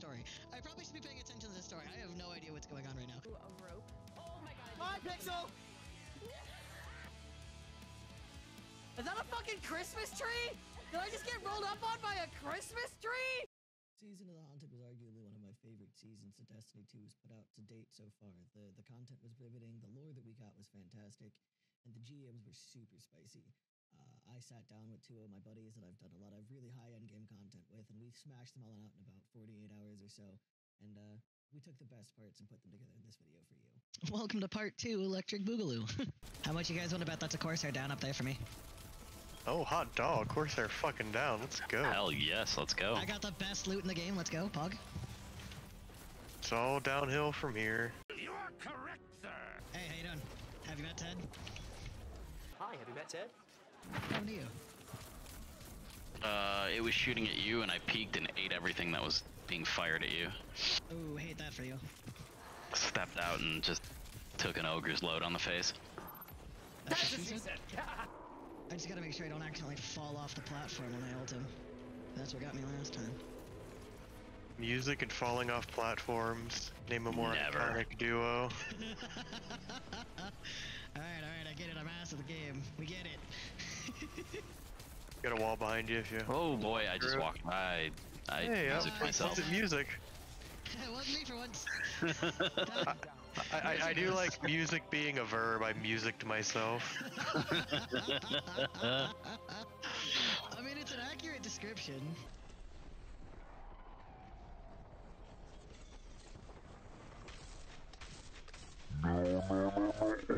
story. I probably should be paying attention to the story. I have no idea what's going on right now. Ooh, a rope. Oh my god. Hi, Pixel! Is that a fucking Christmas tree? Did I just get rolled up on by a Christmas tree? Season of the Haunted was arguably one of my favorite seasons that Destiny 2 has put out to date so far. The the content was riveting, the lore that we got was fantastic, and the GMs were super spicy. Uh, I sat down with two of my buddies that I've done a lot of really high end game content with, and we smashed them all out in about 48 hours or so. And uh, we took the best parts and put them together in this video for you. Welcome to part two, Electric Boogaloo. How much you guys want to bet that's a Corsair down up there for me? Oh, hot dog. Of course they're fucking down. Let's go. Hell yes, let's go. I got the best loot in the game. Let's go, Pog. It's all downhill from here. You are correct, sir. Hey, how you doing? Have you met Ted? Hi, have you met Ted? How do? Uh, it was shooting at you, and I peeked and ate everything that was being fired at you. Ooh, hate that for you. Stepped out and just took an ogre's load on the face. That's That's what what she she said. said. I just gotta make sure I don't accidentally fall off the platform when I ult him. That's what got me last time. Music and falling off platforms. Name a more Never. iconic duo. alright, alright, I get it. I'm ass of the game. We get it. Got a wall behind you if you. Oh boy, I just walked by. I hey, uh, music myself. What's it music? it wasn't me for once. I, I, I do like music being a verb. I musiced myself. I mean, it's an accurate description. I that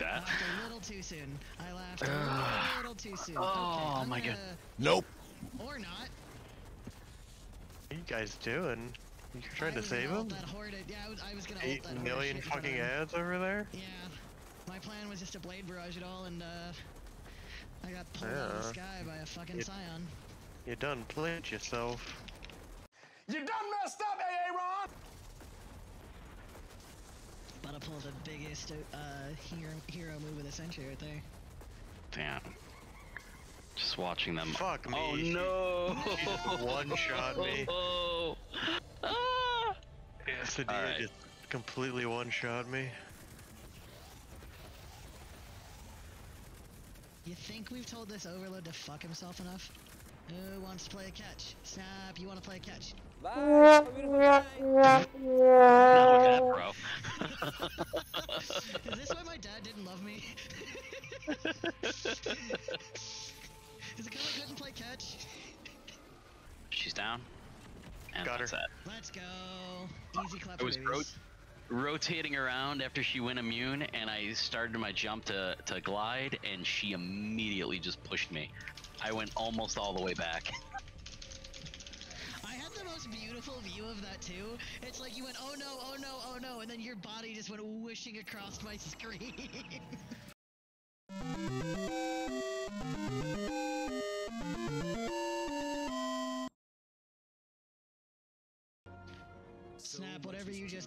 Did I that? laughed a little too soon. I laughed a little, little too soon. Oh, okay, my gonna... God. Nope. Or not. What are you guys doing? You're trying I to save him? That horde, yeah, I was, I was gonna ult Eight that horde million shit in front of fucking ads over there? Yeah. My plan was just to blade barrage it all, and uh, I got pulled out of the sky by a fucking It- scion. You done played yourself. You done messed up, AA Ron. About to pull the biggest uh, hero, hero move of the century right there. Damn. Just watching them. Fuck me. Oh no! she just one-shot me. Oh. Ah. Yes, it Alright. Just completely one-shot me. You think we've told this overload to fuck himself enough? Who wants to play a catch? Snap, you want to play a catch? Bye. Got her. Let's go. Easy clap I was babies. rotating around after she went immune, and I started my jump to, to glide, and she immediately just pushed me. I went almost all the way back. I had the most beautiful view of that too. It's like you went, oh no, oh no, oh no, and then your body just went whooshing across my screen.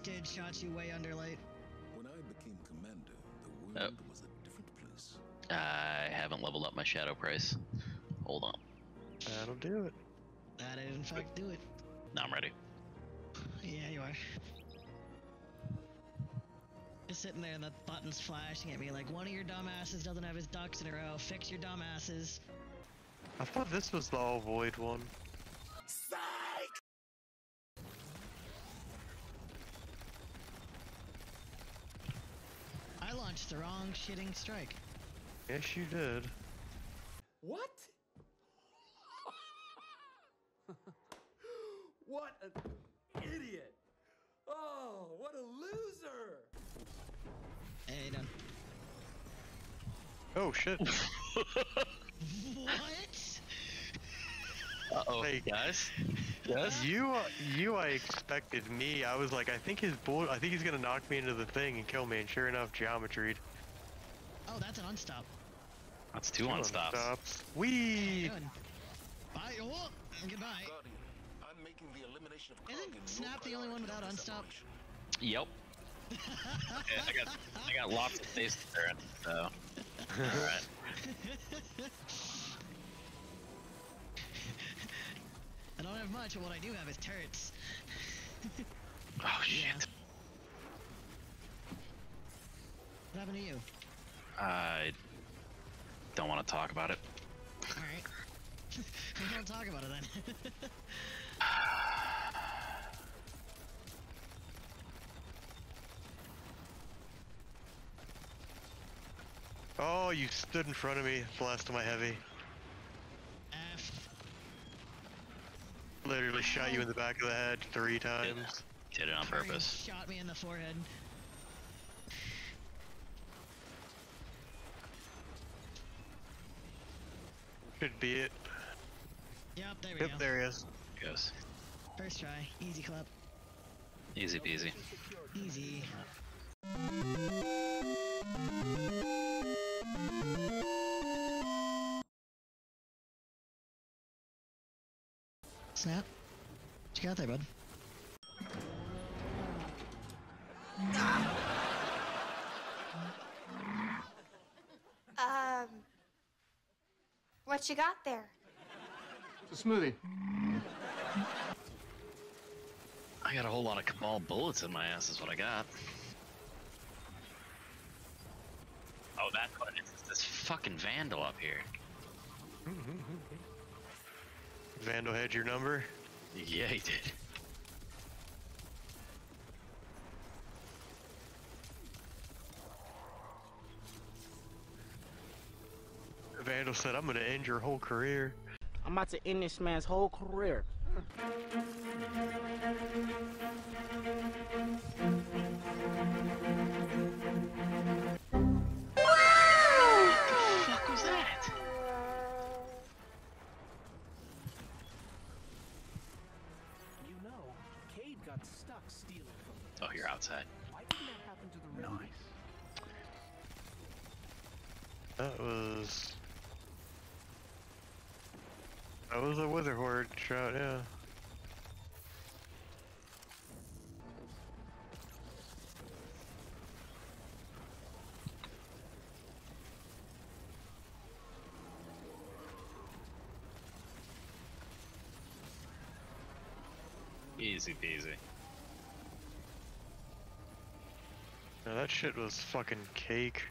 Did shot you way under light. When I became commander, the Oh. world was a different place. I haven't leveled up my shadow price. Hold on. That'll do it. That did in fact do it. Now I'm ready. Yeah, you are. Just sitting there and the button's flashing at me like one of your dumbasses doesn't have his ducks in a row. Fix your dumbasses. I thought this was the all void one. I launched the wrong shitting strike. Yes, you did. What? what an idiot! Oh, what a loser! Hey, done. Oh shit. What? Uh oh, Hey. guys. Yes. You, uh, you, I expected me. I was like, I think his bull. I think he's gonna knock me into the thing and kill me. And sure enough, geometry. Oh, that's an unstop. That's two on stops. Stops. How you Wee. Bye. Oh, goodbye. Guardian, I'm making the elimination of Isn't Krog a new Snap the only one without priority unstop? Yep. Yeah, I got I got lots of space to turn, so. Alright. have much, but what I do have is turrets. Oh shit. What happened to you? I don't want to talk about it. Alright. we don't talk about it then. Oh, you stood in front of me, blasted my heavy. Literally shot you in the back of the head three times. Did it on Fucking purpose. Shot me in the forehead. Should be it. Yep, there we Yep, go. there he is. Goes. First try. Easy clap. Easy peasy. Easy. Snap. What you got there, bud? Um, what you got there? It's a smoothie. I got a whole lot of cabal bullets in my ass is what I got. Oh, that's what. It's this fucking vandal up here. Vandal had your number. Yeah, he did. Vandal said, I'm gonna end your whole career. I'm about to end this man's whole career. Didn't that to the Nice. That was. That was a Witherhoard shot, yeah. Easy peasy. Now that shit was fucking cake.